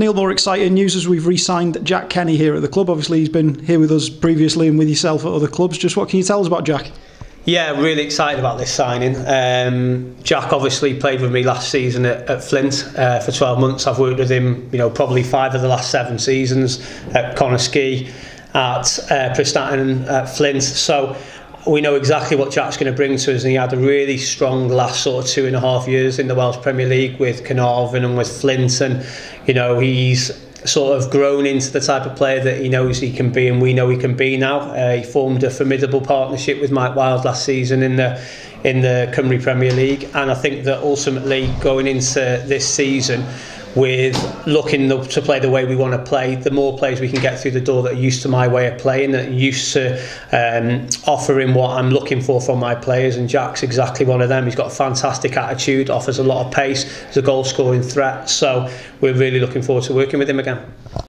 Neil, more exciting news as we've re-signed Jack Kenny here at the club. Obviously, he's been here with us previously and with yourself at other clubs. Just what can you tell us about Jack? Yeah, really excited about this signing. Um, Jack obviously played with me last season at, at Flint uh, for 12 months. I've worked with him, you know, probably five of the last seven seasons at Ski, at uh, Prestatyn, at Flint. So we know exactly what Jack's going to bring to us, and he had a really strong last sort of two and a half years in the Welsh Premier League with Carnarvon and with Flint, and you know he's sort of grown into the type of player that he knows he can be and we know he can be now. Uh, he formed a formidable partnership with Mike Wild last season in the in the Cymru Premier League and I think that ultimately going into this season with looking to play the way we want to play. The more players we can get through the door that are used to my way of playing, that are used to um, offering what I'm looking for from my players, and Jack's exactly one of them. He's got a fantastic attitude, offers a lot of pace, he's a goal scoring threat. So we're really looking forward to working with him again.